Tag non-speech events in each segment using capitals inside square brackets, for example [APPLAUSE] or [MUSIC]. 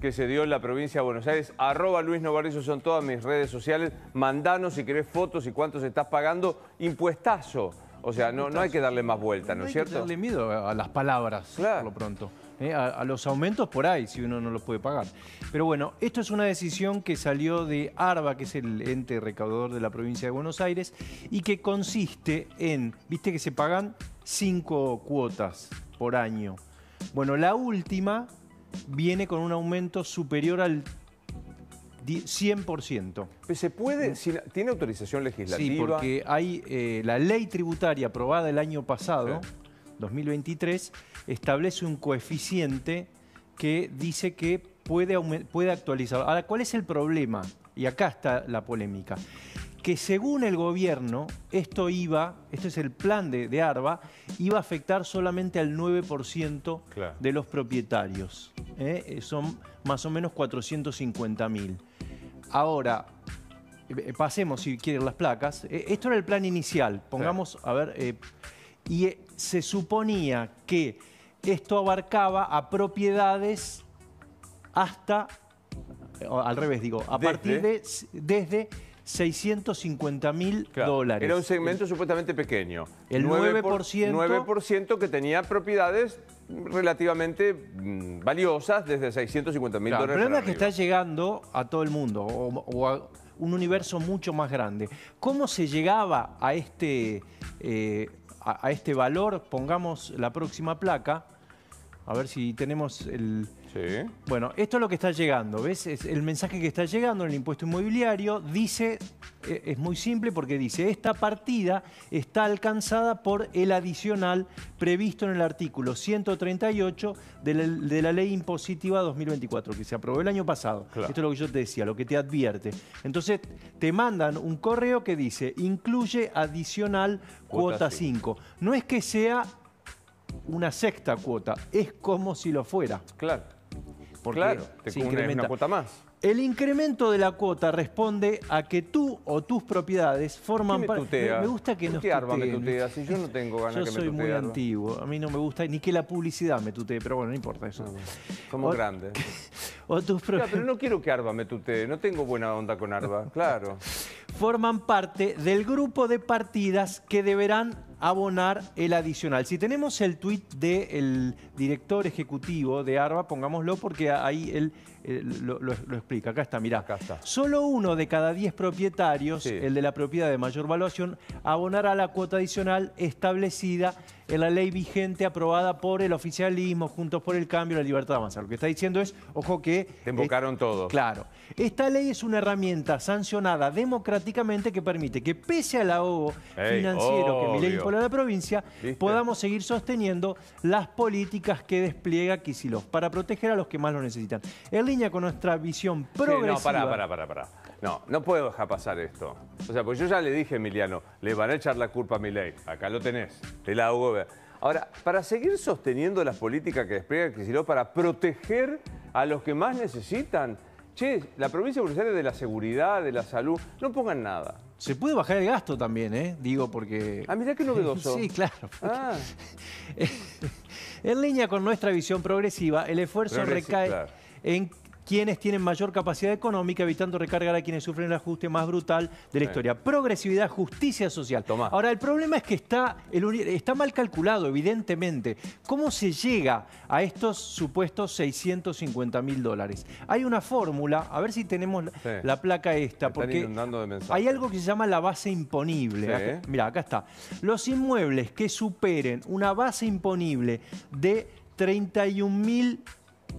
Que se dio en la provincia de Buenos Aires. Arroba Luis son todas mis redes sociales. Mandanos si querés fotos y cuántos estás pagando. Impuestazo. O sea, no, no hay que darle más vuelta, ¿no, No es hay cierto? que darle miedo a las palabras, Claro. por lo pronto. ¿eh? A, a los aumentos por ahí, si uno no los puede pagar. Pero bueno, esto es una decisión que salió de ARBA, que es el ente recaudador de la provincia de Buenos Aires, y que consiste en, viste que se pagan cinco cuotas por año. Bueno, la última viene con un aumento superior al di- 100%. Pero ¿Se puede? ¿Tiene autorización legislativa? Sí, porque hay eh, la ley tributaria aprobada el año pasado, Sí. 2023, establece un coeficiente que dice que puede, puede actualizar. Ahora, ¿cuál es el problema? Y acá está la polémica. Que según el gobierno, esto iba, esto es el plan de, de ARBA, iba a afectar solamente al 9% Claro. de los propietarios. ¿eh? Eh, Son más o menos 450 mil. Ahora, eh, pasemos si quieren las placas. Esto era el plan inicial. Pongamos, a ver, eh, y se suponía que esto abarcaba a propiedades hasta, al revés digo, a Desde. partir de desde 650 mil Claro, dólares. Era un segmento supuestamente pequeño. El 9%. 9% que tenía propiedades relativamente mm, valiosas desde 650 mil Claro, el dólares. problema es que está llegando a todo el mundo o, o a un universo mucho más grande. ¿Cómo se llegaba a este, eh, a, a este valor? Pongamos la próxima placa. A ver si tenemos el... Sí. Bueno, esto es lo que está llegando, ¿ves? Es el mensaje que está llegando en el impuesto inmobiliario dice, eh, es muy simple porque dice, esta partida está alcanzada por el adicional previsto en el artículo 138 de la, de la ley impositiva 2024, que se aprobó el año pasado. Claro. Esto es lo que yo te decía, lo que te advierte. Entonces, te mandan un correo que dice, incluye adicional Cuota cuota cinco. 5. No es que sea una sexta cuota, es como si lo fuera. Claro. Porque claro, te se incrementa. una cuota más. El incremento de la cuota responde a que tú o tus propiedades forman ¿Quién me parte. Me, me gusta que ¿Por nos qué Arba me tutea? Si yo no tengo ganas Yo que me soy muy antiguo, a mí no me gusta ni que la publicidad me tutee, pero bueno, no importa eso. Somos O- grandes. [LAUGHS] O tus pro- Claro, pero no quiero que Arba me tutee. No tengo buena onda con Arba. [LAUGHS] Claro. forman parte del grupo de partidas que deberán abonar el adicional. Si tenemos el tuit del director ejecutivo de ARBA, pongámoslo porque ahí él eh, lo, lo- lo explica. Acá está, mirá. Acá está. Solo uno de cada diez propietarios, Sí. el de la propiedad de mayor valuación, abonará la cuota adicional establecida en la ley vigente aprobada por el oficialismo, Juntos por el Cambio la Libertad de Avanzar. Lo que está diciendo es, ojo que... Te invocaron todos. Claro. Esta ley es una herramienta sancionada democráticamente que permite que pese al ahogo Ey, financiero que Milei impone a la provincia, ¿Viste? podamos seguir sosteniendo las políticas que despliega Kicillof para proteger a los que más lo necesitan. En línea con nuestra visión Sí, progresiva... no, pará, pará, pará, pará. No, no puedo dejar pasar esto. O sea, pues yo ya le dije a Emiliano, le van a echar la culpa a Milei. Acá lo tenés. Te la hago ver. Ahora, para seguir sosteniendo las políticas que despliega Kicillof para proteger a los que más necesitan, che, la provincia de Buenos Aires de la seguridad, de la salud, no pongan nada. Se puede bajar el gasto también, ¿eh? Digo porque... Ah, mirá qué novedoso. [LAUGHS] Sí, claro. Ah, [LAUGHS] En línea con nuestra visión progresiva, el esfuerzo Progresi- recae claro. en quienes tienen mayor capacidad económica, evitando recargar a quienes sufren el ajuste más brutal de la Sí. historia. Progresividad, justicia social. Tomá. Ahora, el problema es que está, el uni- está mal calculado, evidentemente. ¿Cómo se llega a estos supuestos 650 mil dólares? Hay una fórmula, a ver si tenemos la, Sí. la placa esta, porque hay algo que se llama la base imponible. Sí. Acá- Mira, acá está. Los inmuebles que superen una base imponible de 31 mil.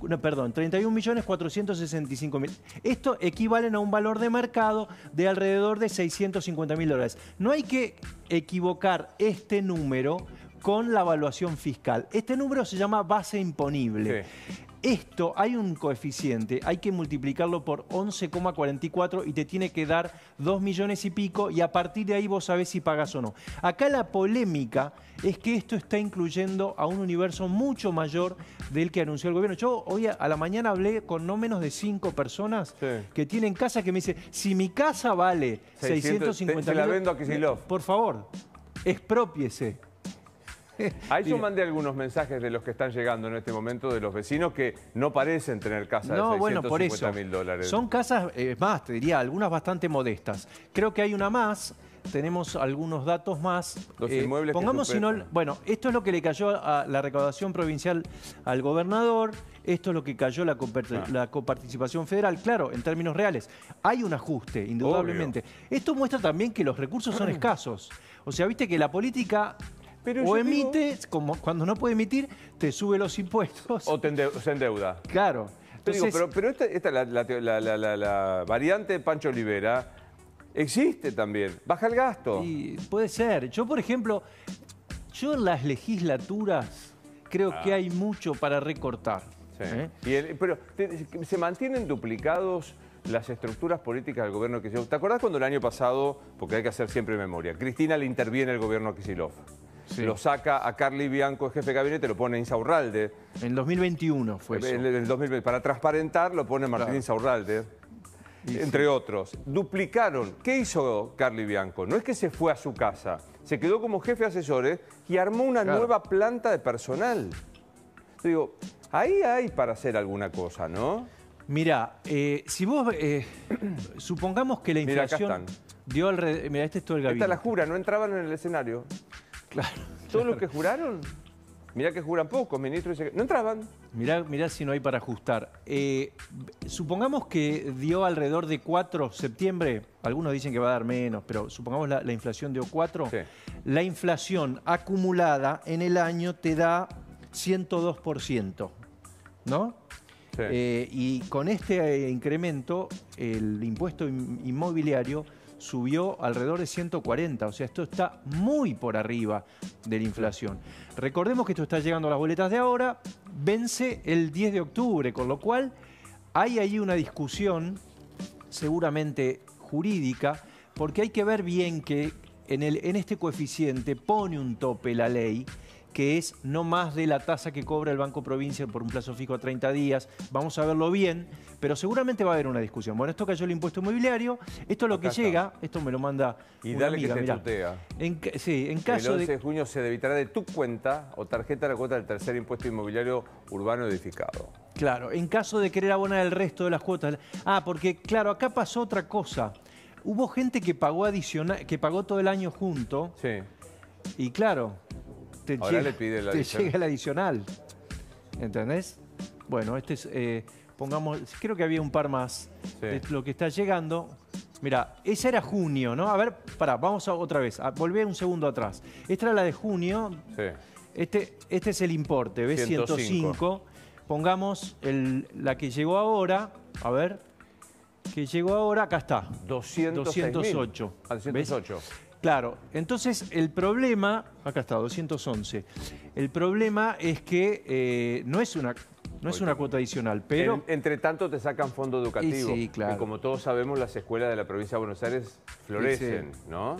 No, perdón, 31 millones 465 mil. Esto equivalen a un valor de mercado de alrededor de 650 mil dólares. No hay que equivocar este número con la evaluación fiscal. Este número se llama base imponible. Sí. Esto, hay un coeficiente, hay que multiplicarlo por 11,44 y te tiene que dar 2 millones y pico y a partir de ahí vos sabés si pagas o no. Acá la polémica es que esto está incluyendo a un universo mucho mayor del que anunció el gobierno. Yo hoy a, la mañana hablé con no menos de 5 personas Sí. que tienen casa que me dicen, si mi casa vale 600, 650 te- te la mil, vendo a Kicillof. Por favor, expropiese. [LAUGHS] Ahí yo mandé algunos mensajes de los que están llegando en este momento, de los vecinos que no parecen tener casas No, de bueno, por 650 eso. mil dólares. Son casas, eh, más, te diría, algunas bastante modestas. Creo que hay una más, tenemos algunos datos más. Eh, Los inmuebles que Pongamos, si no, bueno, esto es lo que le cayó a la recaudación provincial al gobernador, esto es lo que cayó la, Ah. la coparticipación federal. Claro, en términos reales, hay un ajuste, indudablemente. Esto muestra también que los recursos son escasos. O sea, viste que la política... Pero o digo- emite, como cuando no puede emitir, te sube los impuestos. O te se endeuda. Claro. Digo, Entonces, pero, pero esta, esta la, la- la- la- la- la variante de Pancho Olivera existe también. Baja el gasto. Y puede ser. Yo, por ejemplo, yo en las legislaturas creo que hay mucho para recortar. Sí. ¿eh? Y el- pero te- se mantienen duplicados las estructuras políticas del gobierno Kicillof. ¿Te acordás cuando el año pasado, porque hay que hacer siempre memoria, Cristina le interviene el gobierno Kicillof? Sí. Lo saca a Carly Bianco, jefe de gabinete, lo pone a Insaurralde. En 2021 fue eso. En el 2020, para transparentar, lo pone Martín Claro. Insaurralde. Entre otros. Duplicaron. ¿Qué hizo Carly Bianco? No es que se fue a su casa, se quedó como jefe de asesores y armó una Claro. nueva planta de personal. Digo, ahí hay para hacer alguna cosa, ¿no? Mira, eh, si vos eh, [CLEARS THROAT] supongamos que la Mira, acá inflación están. dio alrededor. Mira, este es todo el Esta la jura, no entraban en el escenario. Claro. [LAUGHS] Todos los que juraron, mirá que juran pocos, ministros, y no entraban. Mirá, mirá si no hay para ajustar. Eh, supongamos que dio alrededor de 4 septiembre, algunos dicen que va a dar menos, pero supongamos la, la inflación dio 4. Sí. La inflación acumulada en el año te da 102%, ¿no? Sí. Eh, y con este eh, incremento, el impuesto in- inmobiliario subió alrededor de 140, o sea, esto está muy por arriba de la inflación. Recordemos que esto está llegando a las boletas de ahora, vence el 10 de octubre, con lo cual hay ahí una discusión seguramente jurídica, porque hay que ver bien que en, en este coeficiente pone un tope la ley, que es no más de la tasa que cobra el Banco Provincia por un plazo fijo a 30 días. Vamos a verlo bien, pero seguramente va a haber una discusión. Bueno, esto cayó el impuesto inmobiliario, esto es lo que está. llega, esto me lo manda Y una dale que amiga, mirá. tutea. En, sí, en El caso 11 de de... junio se debitará de tu cuenta o tarjeta la cuota del tercer impuesto inmobiliario urbano edificado. Claro, en caso de querer abonar el resto de las cuotas. Ah, porque claro, acá pasó otra cosa. Hubo gente que pagó adicional, que pagó todo el año junto Sí. y claro, te, Ahora llega, le pide el te adicional. llega el adicional. ¿Entendés? Bueno, este es, eh, pongamos, creo que había un par más Sí. de lo que está llegando. Mira, esa era junio, ¿no? A ver, pará, vamos a otra vez, a volver un segundo atrás. Esta era la de junio, Sí. este, este es el importe, ¿ves? 105. 105. Pongamos el- la que llegó ahora, a ver, que llegó ahora, acá está. 206.000. 208. Ah, 208. Claro, entonces el problema, acá está, 211. El problema es que eh, no es una, no es una cuota adicional, pero... En- entre tanto te sacan fondo educativo. Y sí, claro. Que como todos sabemos, las escuelas de la provincia de Buenos Aires florecen, ¿no?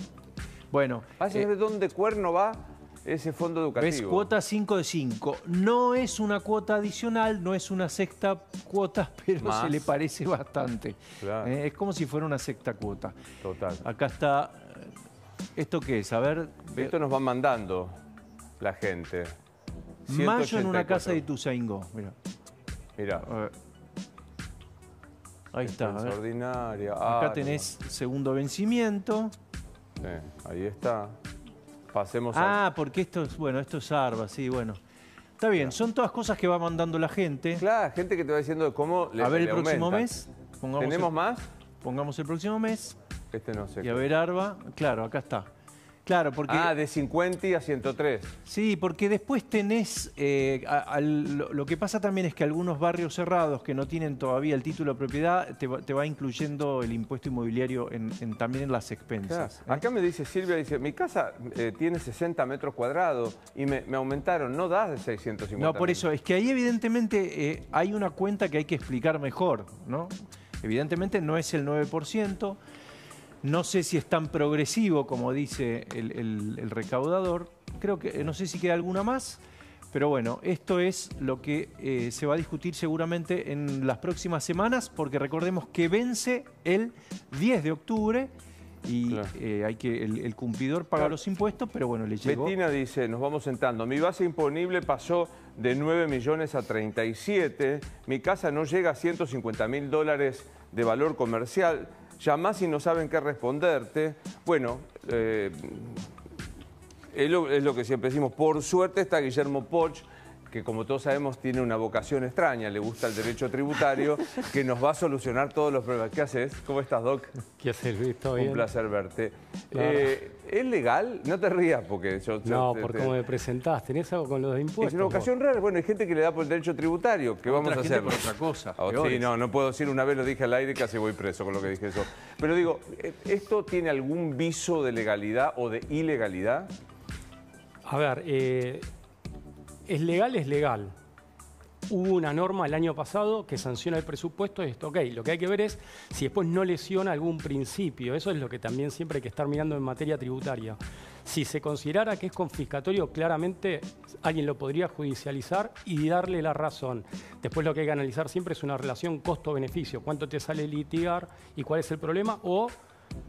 Bueno, ¿Vas a eh, ver dónde cuerno va ese fondo educativo? ves cuota 5 de 5. No es una cuota adicional, no es una sexta cuota, [LAUGHS] pero Más. se le parece bastante. Claro. Eh, es como si fuera una sexta cuota. Total. Acá está. ¿Esto qué es? A ver. ve- Esto nos van mandando la gente. Mayo en una casa de 184. Ituzaingó. Mira. Mirá. a ver. Ahí está. Extraordinaria. Acá Ah, tenés segundo vencimiento. Sí, ahí está. Pasemos a... Ah, porque esto es, bueno, esto es ARBA, sí, bueno. Está bien, son todas cosas que va mandando la gente. Claro, gente que te va diciendo cómo le a ver el próximo mes. ¿Tenemos el, más? Pongamos el próximo mes. Este no sé. Y a ver ARBA. Claro, acá está. Claro, porque. Ah, de 50 a 103. Sí, porque después tenés. eh, a- lo, lo que pasa también es que algunos barrios cerrados que no tienen todavía el título de propiedad, te, va- te va incluyendo el impuesto inmobiliario en, en- también en las Claro. expensas. ¿eh? Acá me dice Silvia, dice, mi casa eh, tiene 60 metros cuadrados y me, me aumentaron, no das de 650 No, por eso, es que ahí evidentemente hay una cuenta que hay que explicar mejor, ¿no? Evidentemente no es el 9%, no sé si es tan progresivo como dice el, el- el recaudador, creo que, no sé si queda alguna más, pero bueno, esto es lo que eh, se va a discutir seguramente en las próximas semanas, porque recordemos que vence el 10 de octubre y eh, hay que el, cumplidor paga los impuestos, pero bueno, le llegó. Betina dice, nos vamos sentando, mi base imponible pasó de 9 millones a 37, mi casa no llega a 150 mil dólares de valor comercial, llamás y no saben qué responderte. Bueno, eh, es, lo, es, lo, que siempre decimos, por suerte está Guillermo Poch, que como todos sabemos tiene una vocación extraña, le gusta el derecho tributario, [LAUGHS] que nos va a solucionar todos los problemas. ¿Qué haces? ¿Cómo estás, Doc? ¿Qué haces, Luis? ¿Todo Un placer verte. Eh, ¿Es legal? No te rías porque yo... No, por cómo me presentás. ¿Tenés algo con los impuestos? Es una vocación rara. Bueno, hay gente que le da por el derecho tributario. ¿Qué vamos a hacer? por otra cosa. Ah, sí, no, no puedo decir. Una vez lo dije al aire y casi voy preso con lo que dije eso. Pero digo, eh, ¿esto tiene algún viso de legalidad o de ilegalidad? A ver, eh, es legal, es legal. Hubo una norma el año pasado que sanciona el presupuesto y esto, ok, lo que hay que ver es si después no lesiona algún principio. Eso es lo que también siempre hay que estar mirando en materia tributaria. Si se considerara que es confiscatorio, claramente alguien lo podría judicializar y darle la razón. Después lo que hay que analizar siempre es una relación costo-beneficio. ¿Cuánto te sale litigar y cuál es el problema? O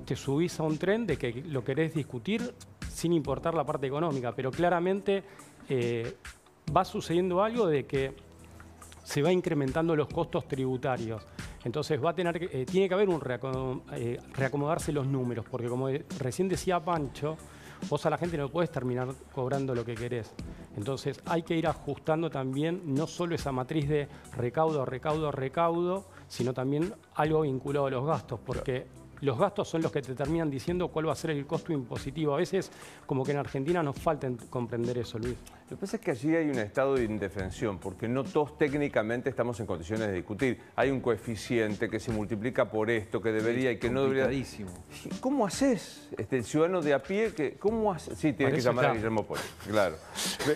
te subís a un tren de que lo querés discutir sin importar la parte económica. Pero claramente... Eh, va sucediendo algo de que se va incrementando los costos tributarios. Entonces va a tener eh, tiene que haber un eh, reacomodarse los números, porque como recién decía Pancho, vos a la gente no puedes terminar cobrando lo que querés. Entonces hay que ir ajustando también no solo esa matriz de recaudo, recaudo, recaudo, sino también algo vinculado a los gastos, porque los gastos son los que te terminan diciendo cuál va a ser el costo impositivo. A veces, como que en Argentina nos falta comprender eso, Luis. Lo que pasa es que allí hay un estado de indefensión, porque no todos técnicamente estamos en condiciones de discutir. Hay un coeficiente que se multiplica por esto, que debería y que no debería. ¿Cómo haces, este, el ciudadano de a pie? Que, ¿Cómo haces? Sí, tienes que llamar a Guillermo Poli, claro.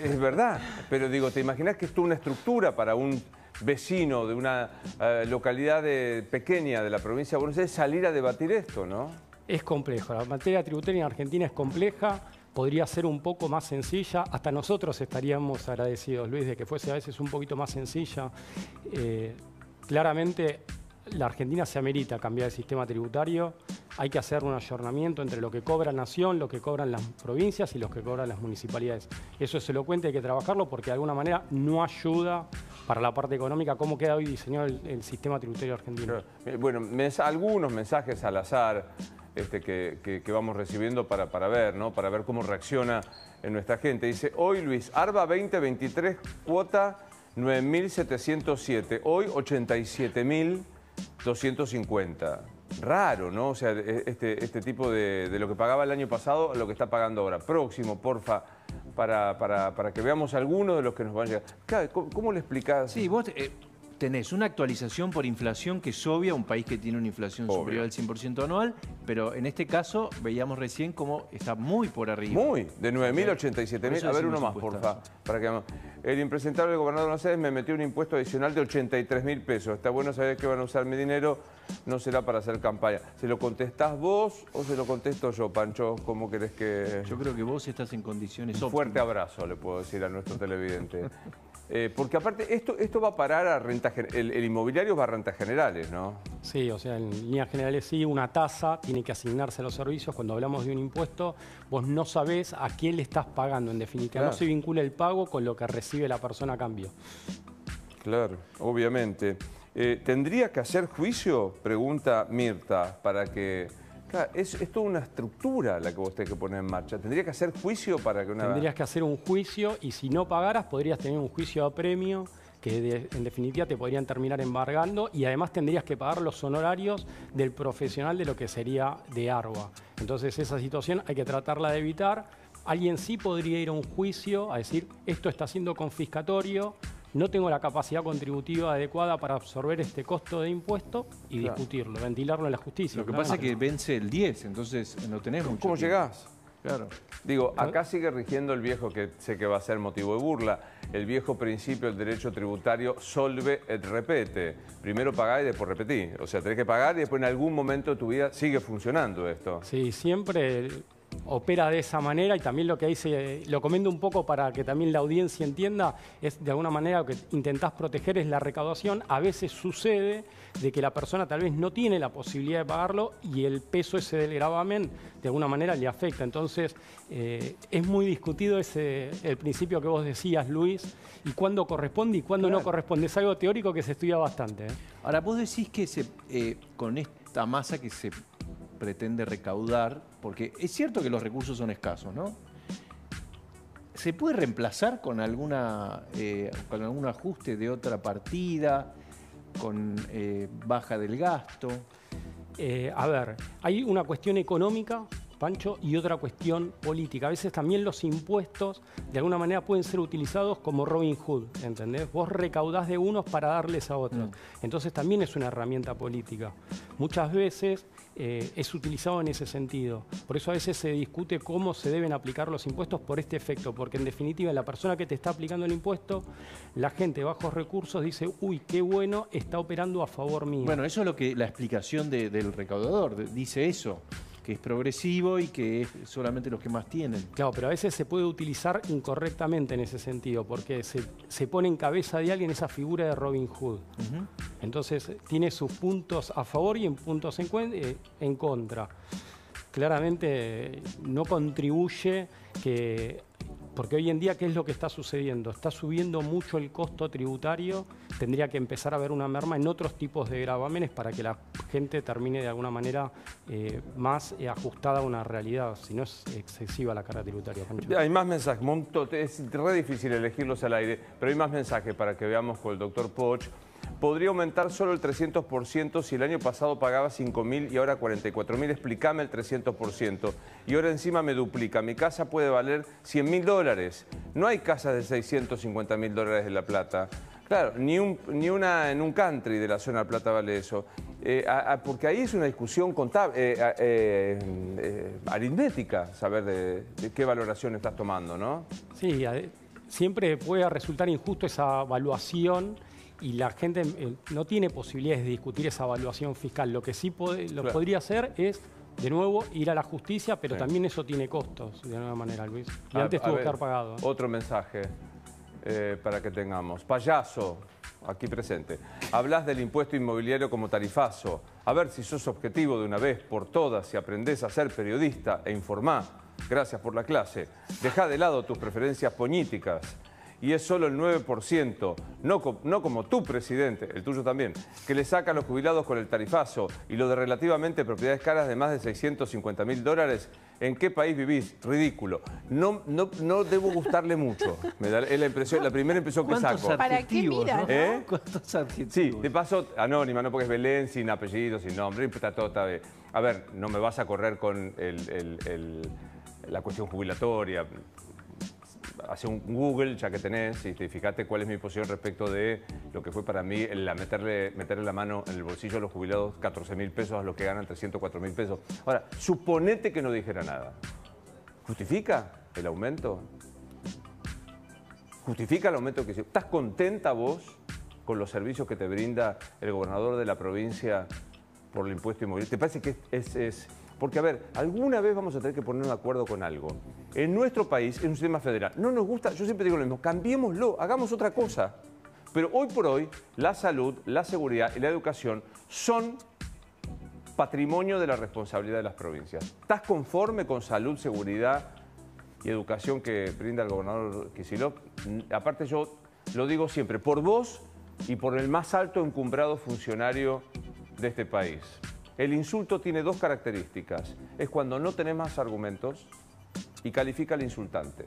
es verdad, pero digo, ¿te imaginas que esto es una estructura para un vecino de una eh, localidad pequeña de la provincia de Buenos Aires salir a debatir esto, ¿no? Es complejo. La materia tributaria en Argentina es compleja. Podría ser un poco más sencilla. Hasta nosotros estaríamos agradecidos, Luis, de que fuese a veces un poquito más sencilla. Eh, claramente la Argentina se amerita cambiar el sistema tributario. Hay que hacer un ayornamiento entre lo que cobra Nación, lo que cobran las provincias y lo que cobran las municipalidades. Eso es elocuente, hay que trabajarlo porque de alguna manera no ayuda para la parte económica, cómo queda hoy diseñado el, sistema tributario argentino. Eh, bueno, algunos mensajes al azar este, que, vamos recibiendo para, para ver, ¿no? Para ver cómo reacciona en nuestra gente. Dice, hoy Luis, ARBA 2023, cuota 9.707, hoy 87.250. Raro, ¿no? O sea, e, este, este tipo de, de lo que pagaba el año pasado, lo que está pagando ahora. Próximo, porfa para, para, para, que veamos algunos de los que nos van a llegar. ¿Cómo, le explicás? Sí, vos eh, tenés una actualización por inflación que es obvia, un país que tiene una inflación superior al 100% anual, pero en este caso veíamos recién cómo está muy por arriba. Muy, de 9.000 a 87.000. A ver uno más, porfa. Para que... El impresentable gobernador de Mercedes me metió un impuesto adicional de 83.000 pesos. Está bueno saber que van a usar mi dinero, no será para hacer campaña. ¿Se lo contestás vos o se lo contesto yo, Pancho? ¿Cómo querés que...? Yo creo que vos estás en condiciones Un fuerte abrazo, le puedo decir a nuestro televidente. [LAUGHS] Eh, porque aparte, esto, esto va a parar a renta... El, el, inmobiliario va a rentas generales, ¿no? Sí, o sea, en líneas generales sí, una tasa tiene que asignarse a los servicios. Cuando hablamos de un impuesto, vos no sabés a quién le estás pagando, en definitiva. No se vincula el pago con lo que recibe la persona a cambio. Claro, obviamente. Eh, ¿Tendría que hacer juicio? Pregunta Mirta, para que es, toda una estructura la que vos tenés que poner en marcha. ¿Tendría que hacer juicio para que una...? Tendrías que hacer un juicio y si no pagaras podrías tener un juicio a premio que en definitiva te podrían terminar embargando y además tendrías que pagar los honorarios del profesional de lo que sería de ARBA. Entonces esa situación hay que tratarla de evitar. Alguien sí podría ir a un juicio a decir esto está siendo confiscatorio, no tengo la capacidad contributiva adecuada para absorber este costo de impuesto y discutirlo, ventilarlo en la justicia. Lo que pasa es que vence el 10, entonces no tenemos ¿Cómo llegás? Claro. Digo, acá sigue rigiendo el viejo, que sé que va a ser motivo de burla, el viejo principio del derecho tributario solve et repete. Primero pagá y después repetí. O sea, tenés que pagar y después en algún momento de tu vida sigue funcionando esto. Sí, siempre opera de esa manera y también lo que dice, lo comento un poco para que también la audiencia entienda, es de alguna manera lo que intentás proteger es la recaudación. A veces sucede de que la persona tal vez no tiene la posibilidad de pagarlo y el peso ese del gravamen de alguna manera le afecta. Entonces, eh, es muy discutido ese, el principio que vos decías, Luis, y cuándo corresponde y cuándo no corresponde. Es algo teórico que se estudia bastante. ¿eh? Ahora, vos decís que se, eh, con esta masa que se pretende recaudar, porque es cierto que los recursos son escasos, ¿no? ¿Se puede reemplazar con, alguna, eh, con algún ajuste de otra partida, con eh, baja del gasto? Eh, a ver, hay una cuestión económica Pancho, y otra cuestión política. A veces también los impuestos de alguna manera pueden ser utilizados como Robin Hood, ¿entendés? Vos recaudás de unos para darles a otros. Mm. Entonces también es una herramienta política. Muchas veces eh, es utilizado en ese sentido. Por eso a veces se discute cómo se deben aplicar los impuestos por este efecto, porque en definitiva la persona que te está aplicando el impuesto, la gente bajos recursos dice, uy, qué bueno, está operando a favor mío. Bueno, eso es lo que la explicación del recaudador dice eso que es progresivo y que es solamente los que más tienen. Claro, pero a veces se puede utilizar incorrectamente en ese sentido, porque se, pone en cabeza de alguien esa figura de Robin Hood. Entonces tiene sus puntos a favor y en puntos en, eh, en contra. Claramente no contribuye que porque hoy en día, ¿qué es lo que está sucediendo? Está subiendo mucho el costo tributario, tendría que empezar a haber una merma en otros tipos de gravámenes para que la gente termine de alguna manera eh, más eh, ajustada a una realidad, si no es excesiva la carga tributaria. Hay más mensajes, es re difícil elegirlos al aire, pero hay más mensajes para que veamos con el doctor Poch podría aumentar solo el 300% si el año pasado pagaba 5.000 y ahora 44.000. Explícame el 300%. Y ahora encima me duplica. Mi casa puede valer 100.000 dólares. No hay casas de 650.000 dólares de La Plata. Claro, ni, ni una en un country de la zona de Plata vale eso. Eh, porque ahí es una discusión contable, eh, eh, aritmética, saber de, de, qué valoración estás tomando, ¿no? Sí, siempre puede resultar injusto esa evaluación y la gente eh, no tiene posibilidades de discutir esa evaluación fiscal. Lo que sí lo podría hacer es, de nuevo, ir a la justicia, pero también eso tiene costos, de alguna manera, Luis. Y antes tuvo que estar pagado. Otro mensaje eh, para que tengamos. Payaso, aquí presente. Hablas del impuesto inmobiliario como tarifazo. A ver si sos objetivo de una vez por todas y aprendés a ser periodista e informar. Gracias por la clase. Deja de lado tus preferencias políticas y es solo el 9%, no, no como tu presidente, el tuyo también, que le saca a los jubilados con el tarifazo y lo de relativamente propiedades caras de más de 650 mil dólares. ¿En qué país vivís? Ridículo. No, no, no debo gustarle mucho. Me da, la, impresión, la primera impresión que saco. ¿Para qué mira? ¿Eh? ¿Cuántos adjetivos? Sí, de paso, anónima, no porque es Belén, sin apellido, sin nombre. Está todo, A ver, no me vas a correr con la cuestión jubilatoria hace un Google, ya que tenés, y fíjate cuál es mi posición respecto de lo que fue para mí la meterle, meterle la mano en el bolsillo a los jubilados 14 mil pesos a los que ganan 304 mil pesos. Ahora, suponete que no dijera nada. ¿Justifica el aumento? ¿Justifica el aumento que ¿Estás contenta vos con los servicios que te brinda el gobernador de la provincia por el impuesto inmobiliario? ¿Te parece que es porque, a ver, alguna vez vamos a tener que ponernos de acuerdo con algo. En nuestro país, en un sistema federal, no nos gusta, yo siempre digo lo mismo, cambiémoslo, hagamos otra cosa. Pero hoy por hoy, la salud, la seguridad y la educación son patrimonio de la responsabilidad de las provincias. ¿Estás conforme con salud, seguridad y educación que brinda el gobernador Kicillof? Aparte yo lo digo siempre, por vos y por el más alto encumbrado funcionario de este país. El insulto tiene dos características. Es cuando no tenés más argumentos y califica al insultante.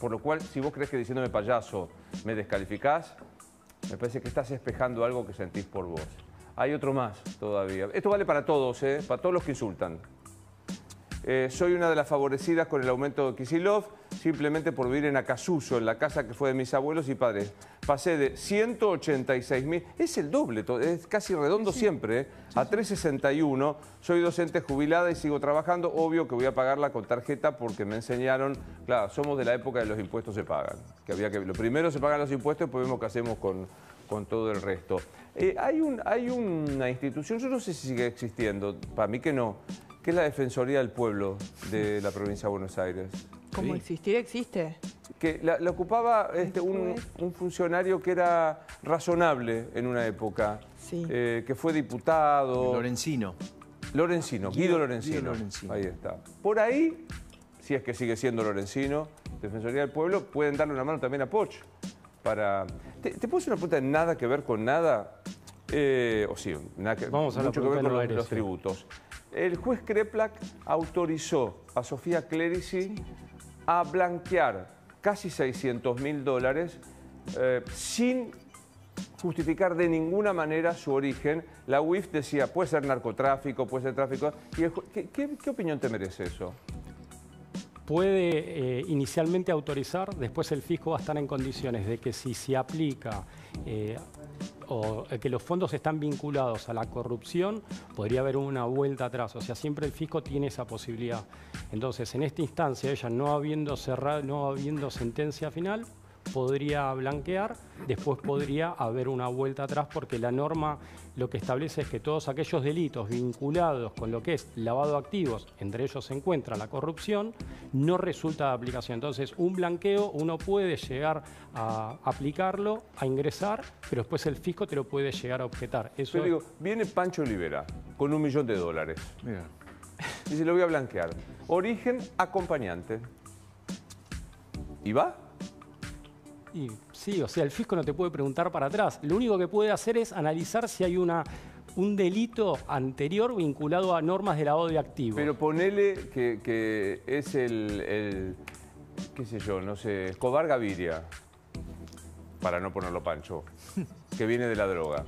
Por lo cual, si vos crees que diciéndome payaso me descalificás, me parece que estás espejando algo que sentís por vos. Hay otro más todavía. Esto vale para todos, ¿eh? para todos los que insultan. Eh, soy una de las favorecidas con el aumento de Kisilov, simplemente por vivir en Acasuso, en la casa que fue de mis abuelos y padres. Pasé de 186 mil, es el doble, es casi redondo siempre, ¿eh? a 361. Soy docente jubilada y sigo trabajando. Obvio que voy a pagarla con tarjeta porque me enseñaron, claro, somos de la época de los impuestos se pagan. Que había que, lo primero se pagan los impuestos y después vemos qué hacemos con, con todo el resto. Eh, hay, un, hay una institución, yo no sé si sigue existiendo, para mí que no, que es la Defensoría del Pueblo de la provincia de Buenos Aires. Como Sí. existir, existe. Que la, la ocupaba este, un, un funcionario que era razonable en una época, Sí. eh, que fue diputado. Lorenzino. Lorenzino, Guido, Guido- Lorenzino. Guido Lorenzino. Ahí está. Por ahí, si es que sigue siendo Lorenzino, Defensoría del Pueblo, pueden darle una mano también a Poch. Para... ¿Te, te puedo hacer una pregunta de nada que ver con nada? Eh, o sí, nada que, Vamos a mucho que ver con los, los sí. tributos. El juez Kreplak autorizó a Sofía Clerici a blanquear casi 600 mil dólares eh, sin justificar de ninguna manera su origen. La UIF decía, puede ser narcotráfico, puede ser tráfico. Y el ju- ¿qué, qué- qué opinión te merece eso? puede eh, inicialmente autorizar, después el fisco va a estar en condiciones de que si se aplica eh, o que los fondos están vinculados a la corrupción, podría haber una vuelta atrás. O sea, siempre el fisco tiene esa posibilidad. Entonces, en esta instancia, ella no habiendo cerrado, no habiendo sentencia final, podría blanquear, después podría haber una vuelta atrás porque la norma lo que establece es que todos aquellos delitos vinculados con lo que es lavado de activos, entre ellos se encuentra la corrupción, no resulta de aplicación. Entonces, un blanqueo uno puede llegar a aplicarlo, a ingresar, pero después el fisco te lo puede llegar a objetar. Eso Yo digo, viene Pancho Olivera con un millón de dólares. Mira. Dice, lo voy a blanquear. Origen, acompañante. ¿Y va? Y sí, o sea, el fisco no te puede preguntar para atrás. Lo único que puede hacer es analizar si hay una, un delito anterior vinculado a normas de lavado de activos. Pero ponele que, que es el, el, qué sé yo, no sé, Escobar Gaviria, para no ponerlo Pancho, [LAUGHS] que viene de la droga.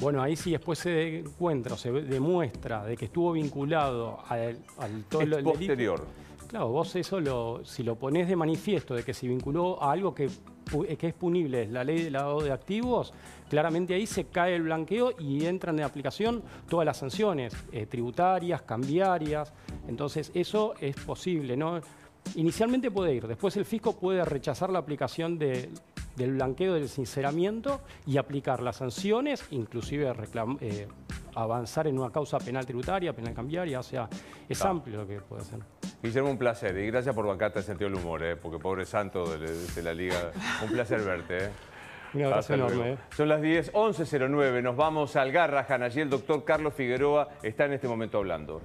Bueno, ahí sí después se encuentra o se demuestra de que estuvo vinculado al, al todo Es lo- el delito. Claro, vos eso lo, si lo ponés de manifiesto de que se vinculó a algo que, eh, que es punible, es la ley de lavado de activos, claramente ahí se cae el blanqueo y entran en aplicación todas las sanciones eh, tributarias, cambiarias. Entonces, eso es posible, ¿no? Inicialmente puede ir, después el fisco puede rechazar la aplicación de- del blanqueo del sinceramiento y aplicar las sanciones, inclusive eh, avanzar en una causa penal tributaria, penal cambiaria, o sea, es amplio lo que puede hacer. Guillermo, un placer. Y gracias por bancarte el sentido del humor, ¿eh? porque pobre santo de, de la liga. Un placer verte. ¿eh? Un abrazo enorme. ¿eh? Son las 10, 11.09. Nos vamos al Garrahan. Allí el doctor Carlos Figueroa está en este momento hablando.